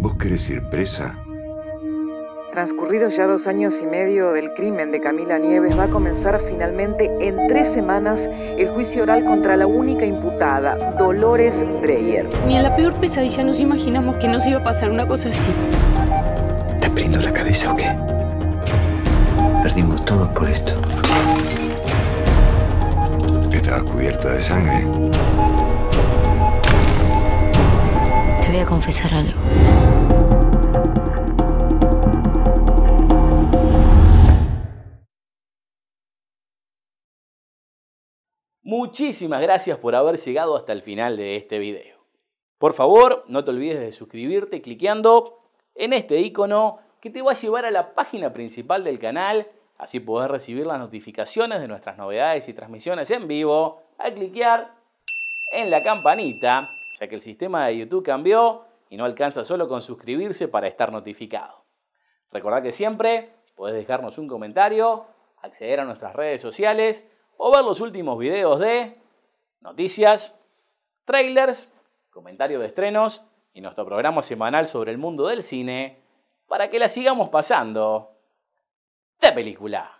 ¿Vos querés ir presa? Transcurridos ya dos años y medio del crimen de Camila Nieves, va a comenzar finalmente en tres semanas el juicio oral contra la única imputada, Dolores Dreyer. Ni en la peor pesadilla nos imaginamos que nos iba a pasar una cosa así. ¿Te prendo la cabeza o qué? Perdimos todo por esto. Estaba cubierta de sangre. Confesar algo. Muchísimas gracias por haber llegado hasta el final de este video. Por favor, no te olvides de suscribirte cliqueando en este icono que te va a llevar a la página principal del canal, así podés recibir las notificaciones de nuestras novedades y transmisiones en vivo al cliquear en la campanita, ya que el sistema de YouTube cambió y no alcanza solo con suscribirse para estar notificado. Recordá que siempre podés dejarnos un comentario, acceder a nuestras redes sociales o ver los últimos videos de noticias, trailers, comentarios de estrenos y nuestro programa semanal sobre el mundo del cine para que la sigamos pasando de película.